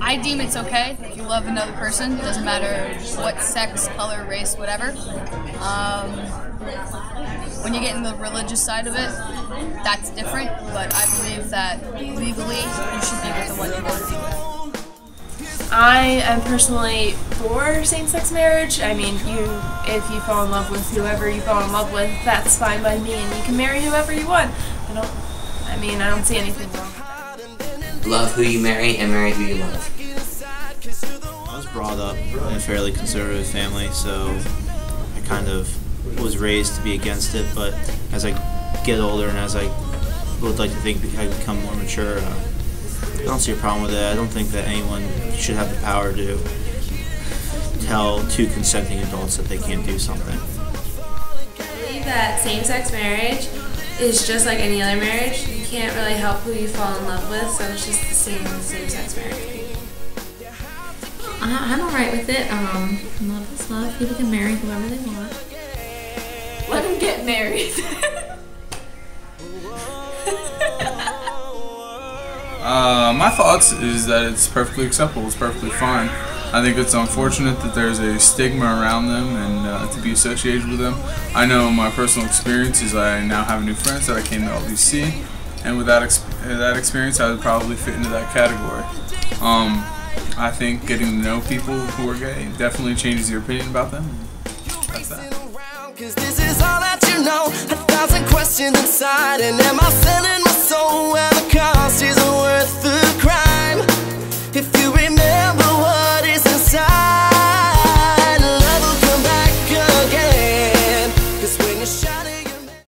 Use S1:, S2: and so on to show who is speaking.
S1: I deem it's okay if you love another person. It doesn't matter what sex, color, race, whatever. Um, when you get in the religious side of it, that's different. But I believe that legally, you should be with the one you want to be with.
S2: I am personally for same-sex marriage. I mean, you if you fall in love with whoever you fall in love with, that's fine by me, and you can marry whoever you want. I don't. I mean, I don't see anything wrong. With that.
S3: Love who you marry and marry who you love.
S4: I was brought up in a fairly conservative family, so I kind of was raised to be against it. But as I get older and as I would like to think I become more mature, uh, I don't see a problem with it. I don't think that anyone should have the power to tell two consenting adults that they can't do something.
S5: I believe that same-sex marriage is just like any other marriage. You can't really help who you fall in love with, so it's just the same same-sex marriage.
S6: I, I'm alright with it. Um, love is love. People can marry whoever they want.
S2: Let them get married.
S7: Uh, my thoughts is that it's perfectly acceptable. It's perfectly fine. I think it's unfortunate that there's a stigma around them and uh, to be associated with them. I know my personal experience is I now have new friends that I came to LVC, and with that, ex- that experience, I would probably fit into that category. Um, I think getting to know people who are gay definitely changes your opinion about them. That's that.